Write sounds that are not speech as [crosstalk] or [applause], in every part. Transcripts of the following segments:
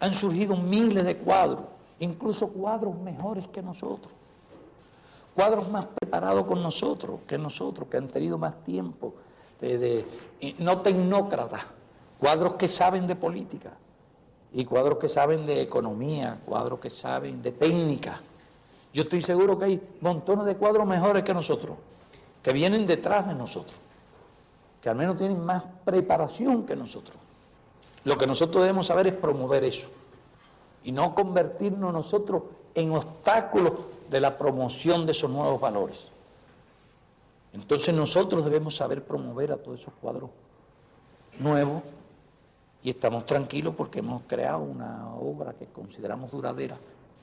Han surgido miles de cuadros, incluso cuadros mejores que nosotros, cuadros más preparados con nosotros, que nosotros, que han tenido más tiempo, de, no tecnócratas, cuadros que saben de política y cuadros que saben de economía, cuadros que saben de técnica. Yo estoy seguro que hay montones de cuadros mejores que nosotros, que vienen detrás de nosotros, que al menos tienen más preparación que nosotros. Lo que nosotros debemos saber es promover eso y no convertirnos nosotros en obstáculos de la promoción de esos nuevos valores. Entonces nosotros debemos saber promover a todos esos cuadros nuevos y estamos tranquilos porque hemos creado una obra que consideramos duradera,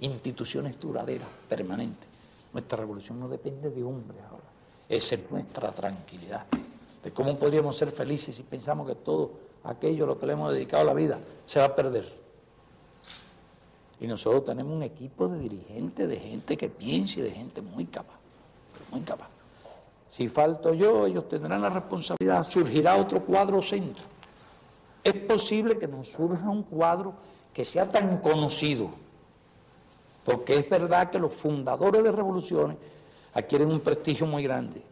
instituciones duraderas, permanentes. Nuestra revolución no depende de hombres ahora, esa es nuestra tranquilidad. De cómo podríamos ser felices si pensamos que todo aquello a lo que le hemos dedicado la vida se va a perder. Y nosotros tenemos un equipo de dirigentes, de gente que piense y de gente muy capaz, muy capaz. Si falto yo, ellos tendrán la responsabilidad, surgirá otro cuadro centro. Es posible que nos surja un cuadro que sea tan conocido, porque es verdad que los fundadores de revoluciones adquieren un prestigio muy grande.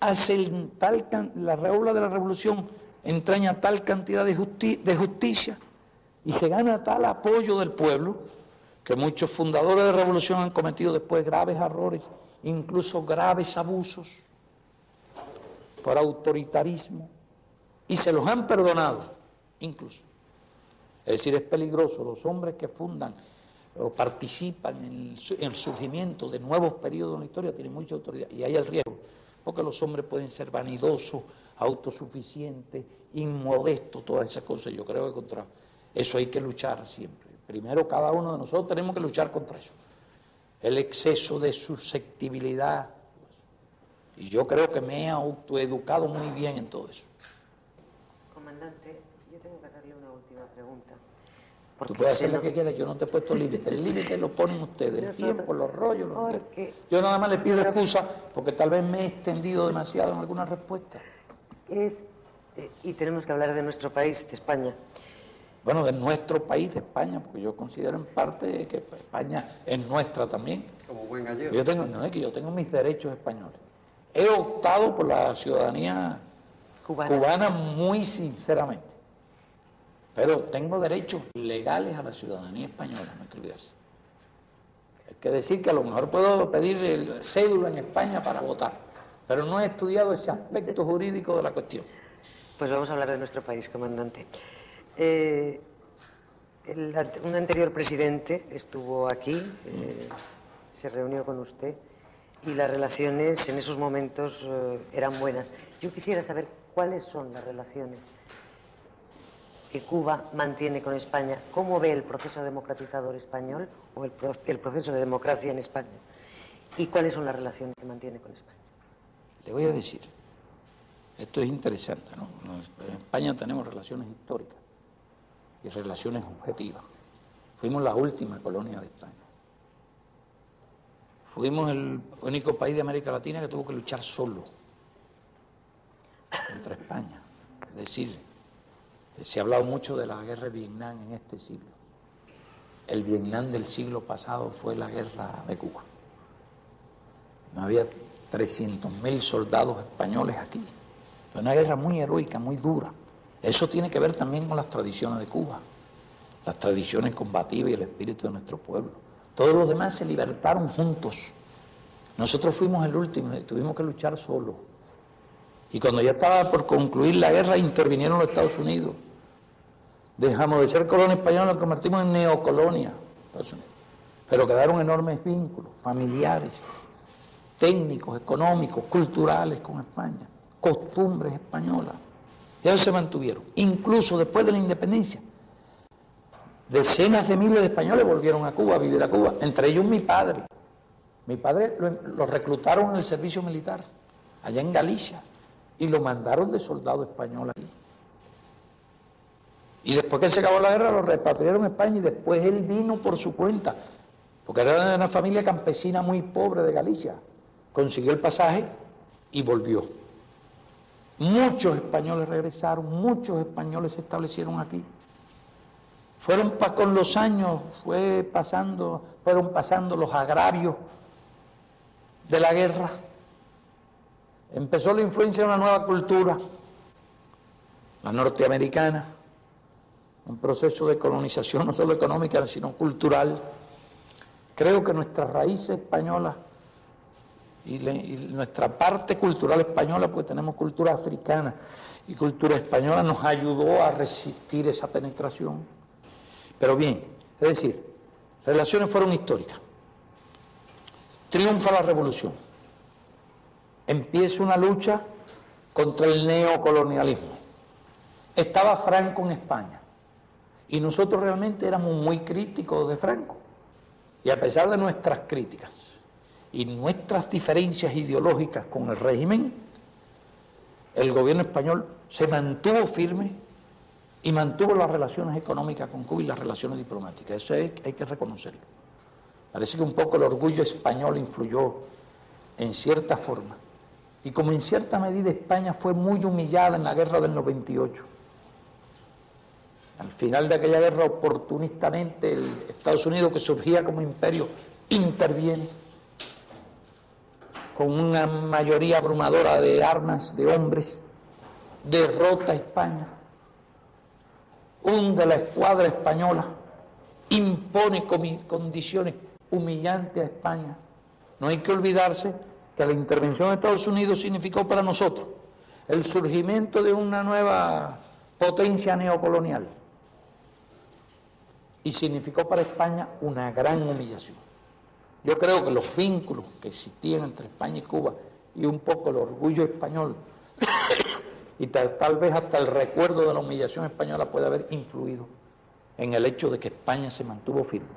Hacen tal, la regla de la revolución entraña tal cantidad de, justicia y se gana tal apoyo del pueblo que muchos fundadores de revolución han cometido después graves errores incluso graves abusos por autoritarismo, y se los han perdonado, incluso. Es decir, es peligroso. Los hombres que fundan o participan en el, surgimiento de nuevos periodos en la historia tienen mucha autoridad y hay el riesgo, porque los hombres pueden ser vanidosos, autosuficientes, inmodestos, todas esas cosas. Yo creo que contra eso hay que luchar siempre. Primero, cada uno de nosotros tenemos que luchar contra eso el exceso de susceptibilidad. Y yo creo que me he autoeducado muy bien en todo eso. Comandante, yo tengo que hacerle una última pregunta. Tú puedes hacer lo que quieras, yo no te he puesto límite. El límite lo ponen ustedes, el tiempo, los rollos. Los yo nada más le pido excusa porque tal vez me he extendido demasiado en alguna respuesta. Es, eh, y tenemos que hablar de nuestro país, de España bueno, de nuestro país, de España, porque yo considero en parte que España es nuestra también. Como buen gallego. Yo tengo, no es que yo tengo mis derechos españoles. He optado por la ciudadanía cubana, muy sinceramente. Pero tengo derechos legales a la ciudadanía española, no hay que olvidarse. Hay que decir que a lo mejor puedo pedir el cédula en España para votar, pero no he estudiado ese aspecto jurídico de la cuestión. Pues vamos a hablar de nuestro país, comandante. Eh, un anterior presidente estuvo aquí, eh, se reunió con usted y las relaciones en esos momentos eh, eran buenas. Yo quisiera saber cuáles son las relaciones que Cuba mantiene con España, cómo ve el proceso democratizador español o el, proceso de democracia en España y cuáles son las relaciones que mantiene con España. Le voy a decir, esto es interesante, ¿no? En España tenemos relaciones históricas y relaciones objetivas. Fuimos la última colonia de España. Fuimos el único país de América Latina que tuvo que luchar solo contra España. Es decir, se ha hablado mucho de la guerra de Vietnam en este siglo. El Vietnam del siglo pasado fue la guerra de Cuba. No había 300.000 soldados españoles aquí. Fue una guerra muy heroica, muy dura. Eso tiene que ver también con las tradiciones de Cuba, las tradiciones combativas y el espíritu de nuestro pueblo. Todos los demás se libertaron juntos. Nosotros fuimos el último y tuvimos que luchar solos. Y cuando ya estaba por concluir la guerra, intervinieron los Estados Unidos. Dejamos de ser colonia española, nos convertimos en neocolonia. Pero quedaron enormes vínculos familiares, técnicos, económicos, culturales con España, costumbres españolas. Y ellos se mantuvieron. Incluso después de la independencia, decenas de miles de españoles volvieron a Cuba, a vivir a Cuba, entre ellos mi padre. Mi padre lo, reclutaron en el servicio militar, allá en Galicia, y lo mandaron de soldado español. Y después que se acabó la guerra lo repatriaron a España y después él vino por su cuenta, porque era de una familia campesina muy pobre de Galicia. Consiguió el pasaje y volvió. Muchos españoles regresaron, muchos españoles se establecieron aquí. Fueron con los años, fue pasando, fueron pasando los agravios de la guerra. Empezó la influencia de una nueva cultura, la norteamericana, un proceso de colonización no solo económica, sino cultural. Creo que nuestras raíces españolas y, nuestra parte cultural española, porque tenemos cultura africana y cultura española, nos ayudó a resistir esa penetración. Pero bien, es decir, relaciones fueron históricas. Triunfa la revolución. Empieza una lucha contra el neocolonialismo. Estaba Franco en España. Y nosotros realmente éramos muy críticos de Franco. Y a pesar de nuestras críticas y nuestras diferencias ideológicas con el régimen, el gobierno español se mantuvo firme y mantuvo las relaciones económicas con Cuba y las relaciones diplomáticas. Eso hay, que reconocerlo. Parece que un poco el orgullo español influyó en cierta forma. Y como en cierta medida España fue muy humillada en la guerra del 98, al final de aquella guerra, oportunistamente, el Estados Unidos, que surgía como imperio, interviene con una mayoría abrumadora de armas, de hombres, derrota a España, hunde la escuadra española, impone condiciones humillantes a España. No hay que olvidarse que la intervención de Estados Unidos significó para nosotros el surgimiento de una nueva potencia neocolonial y significó para España una gran humillación. Yo creo que los vínculos que existían entre España y Cuba y un poco el orgullo español [coughs] y tal, vez hasta el recuerdo de la humillación española puede haber influido en el hecho de que España se mantuvo firme,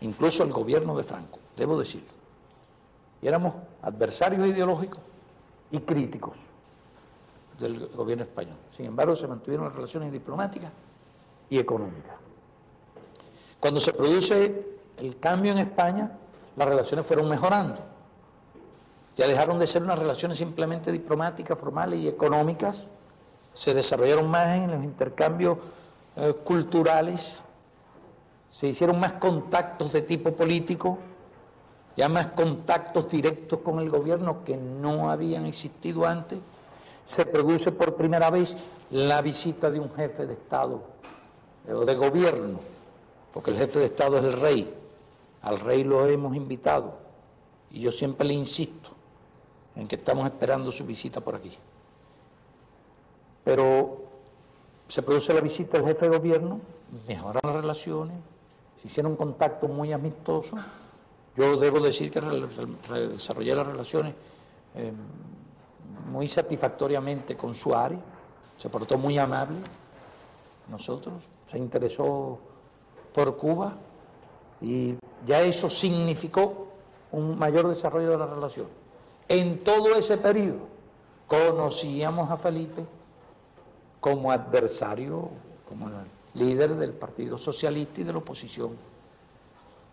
incluso el gobierno de Franco, debo decirlo. Y éramos adversarios ideológicos y críticos del gobierno español. Sin embargo, se mantuvieron las relaciones diplomáticas y económicas. Cuando se produce el cambio en España, las relaciones fueron mejorando. Ya dejaron de ser unas relaciones simplemente diplomáticas, formales y económicas, se desarrollaron más en los intercambios eh, culturales, se hicieron más contactos de tipo político, ya más contactos directos con el gobierno que no habían existido antes. Se produce por primera vez la visita de un jefe de Estado o de gobierno porque el jefe de Estado es el rey, al rey lo hemos invitado. Y yo siempre le insisto en que estamos esperando su visita por aquí. Pero se produce la visita del jefe de gobierno, mejoran las relaciones, se hicieron contactos muy amistosos. Yo debo decir que desarrollé las relaciones eh, muy satisfactoriamente con Suárez, se portó muy amable, nosotros, se interesó por Cuba y ya eso significó un mayor desarrollo de la relación. En todo ese periodo conocíamos a Felipe como adversario, como líder del Partido Socialista y de la oposición.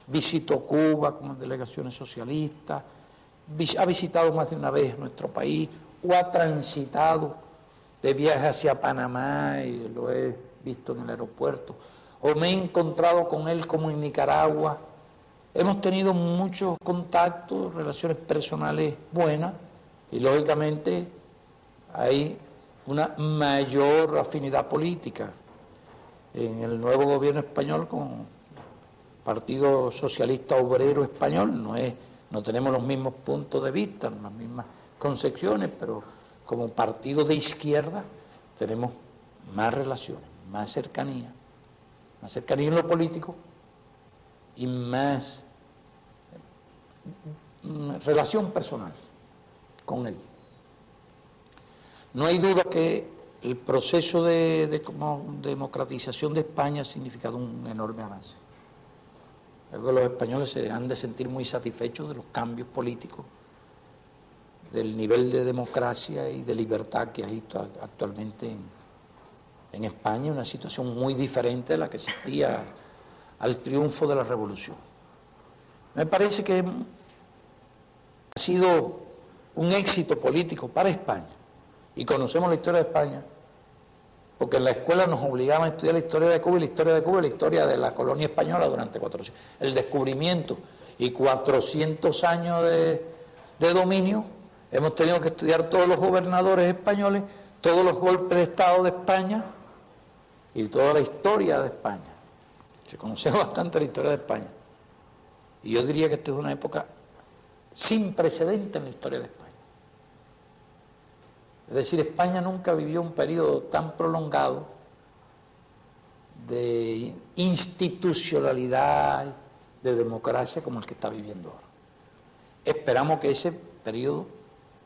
Visitó Cuba como delegaciones socialistas, ha visitado más de una vez nuestro país o ha transitado de viaje hacia Panamá y lo he visto en el aeropuerto o me he encontrado con él como en Nicaragua. Hemos tenido muchos contactos, relaciones personales buenas y lógicamente hay una mayor afinidad política en el nuevo gobierno español con el Partido Socialista Obrero Español. No, es, no tenemos los mismos puntos de vista, las mismas concepciones, pero como partido de izquierda tenemos más relaciones, más cercanía más cercanía político y más mm, relación personal con él. No hay duda que el proceso de, democratización de España ha significado un enorme avance. Creo que los españoles se han de sentir muy satisfechos de los cambios políticos, del nivel de democracia y de libertad que hay actualmente en, en España una situación muy diferente de la que existía [laughs] al triunfo de la revolución. Me parece que ha sido un éxito político para España, y conocemos la historia de España, porque en la escuela nos obligaban a estudiar la historia de Cuba y la historia de Cuba y la historia de la colonia española durante 400 el descubrimiento y 400 años de, de dominio, hemos tenido que estudiar todos los gobernadores españoles, todos los golpes de Estado de España y toda la historia de España. Se conoce [laughs] bastante la historia de España. Y yo diría que esta es una época sin precedente en la historia de España. Es decir, España nunca vivió un periodo tan prolongado de institucionalidad, de democracia como el que está viviendo ahora. Esperamos que ese periodo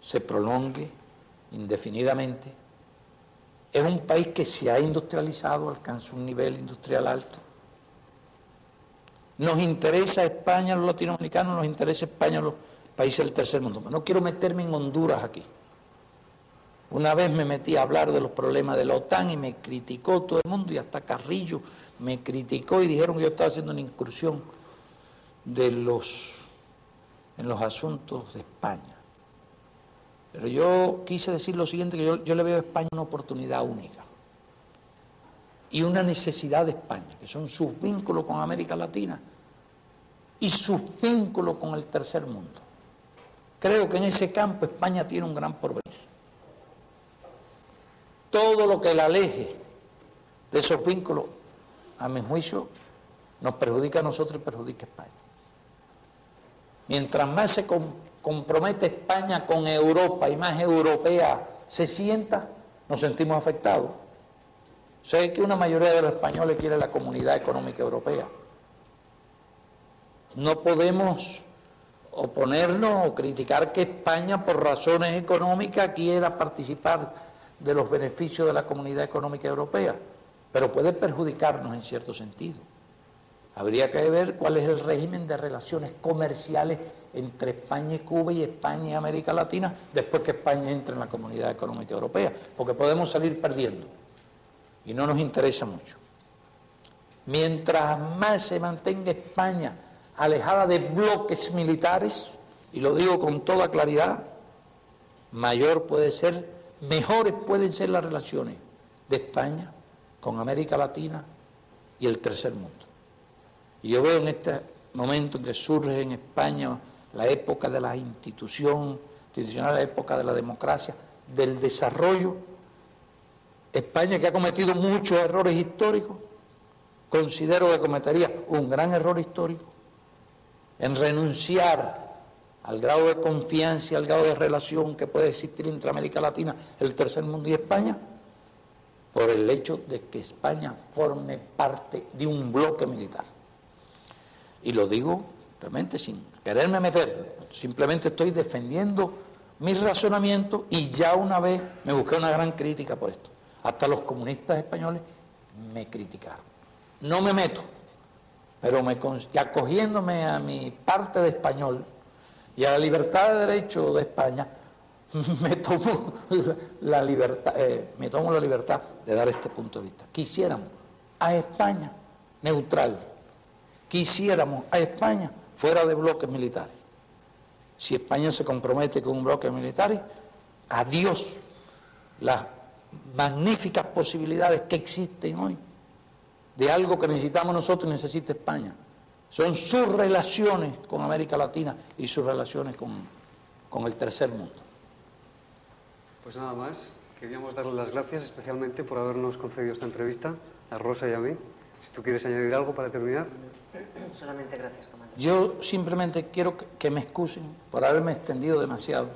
se prolongue indefinidamente. Es un país que se ha industrializado, alcanzó un nivel industrial alto. Nos interesa España los latinoamericanos, nos interesa España los países del tercer mundo. No quiero meterme en Honduras aquí. Una vez me metí a hablar de los problemas de la OTAN y me criticó todo el mundo y hasta Carrillo me criticó y dijeron que yo estaba haciendo una incursión de los, en los asuntos de España. Pero yo quise decir lo siguiente, que yo, le veo a España una oportunidad única y una necesidad de España, que son sus vínculos con América Latina y sus vínculos con el tercer mundo. Creo que en ese campo España tiene un gran porvenir todo lo que la aleje de esos vínculos, a mi juicio, nos perjudica a nosotros y perjudica a España. Mientras más se compromete España con Europa y más europea se sienta, nos sentimos afectados. Sé que una mayoría de los españoles quiere la comunidad económica europea. No podemos oponernos o criticar que España por razones económicas quiera participar de los beneficios de la Comunidad Económica Europea, pero puede perjudicarnos en cierto sentido. Habría que ver cuál es el régimen de relaciones comerciales entre España y Cuba y España y América Latina después que España entre en la Comunidad Económica Europea, porque podemos salir perdiendo y no nos interesa mucho. Mientras más se mantenga España alejada de bloques militares, y lo digo con toda claridad, mayor puede ser mejores pueden ser las relaciones de España con América Latina y el tercer mundo. Y yo veo en este momento en que surge en España la época de la institución la época de la democracia, del desarrollo, España que ha cometido muchos errores históricos, considero que cometería un gran error histórico en renunciar al grado de confianza al grado de relación que puede existir entre América Latina, el tercer mundo y España, por el hecho de que España forme parte de un bloque militar. Y lo digo realmente sin quererme meter, simplemente estoy defendiendo mi razonamiento y ya una vez me busqué una gran crítica por esto. Hasta los comunistas españoles me criticaron. No me meto, pero me, acogiéndome a mi parte de español, y a la libertad de derecho de España, [laughs] me tomo la libertad, eh, me tomo la libertad de dar este punto de vista. Quisiéramos a España neutral, quisiéramos a España fuera de bloques militares. Si España se compromete con un bloque militar, adiós las magníficas posibilidades que existen hoy de algo que necesitamos nosotros y necesita España son sus relaciones con América Latina y sus relaciones con, el tercer mundo. Pues nada más, queríamos darle las gracias especialmente por habernos concedido esta entrevista, a Rosa y a mí. Si tú quieres añadir algo para terminar. Solamente gracias, comandante. Yo simplemente quiero que me excusen por haberme extendido demasiado.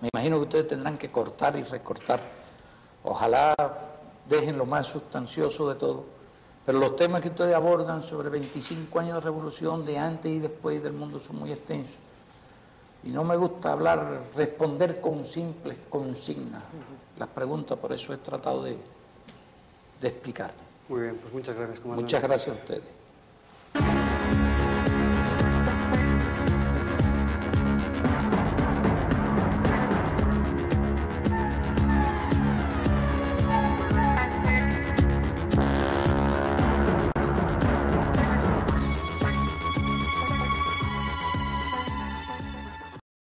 Me imagino que ustedes tendrán que cortar y recortar. Ojalá dejen lo más sustancioso de todo pero los temas que ustedes abordan sobre 25 años de revolución, de antes y después del mundo, son muy extensos. Y no me gusta hablar, responder con simples consignas. Las preguntas, por eso he tratado de, de explicar. Muy bien, pues muchas gracias, comandante. Muchas gracias a ustedes.